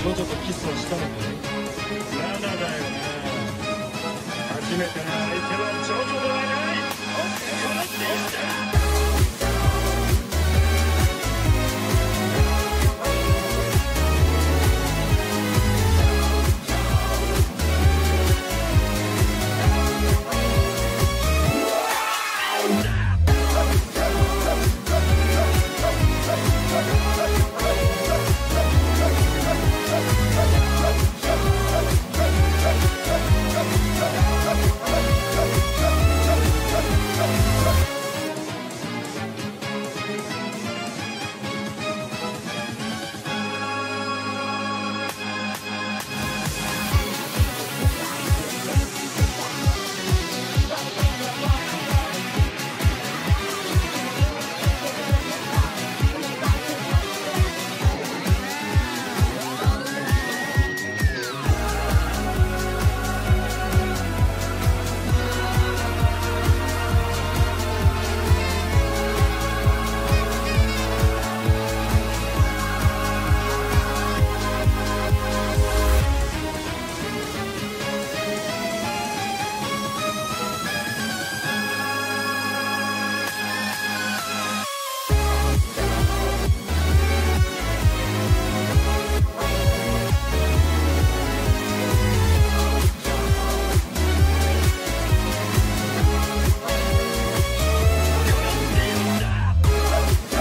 ジョとキスをしたのかまだだよな初めての相手はジョジョではない殺してやった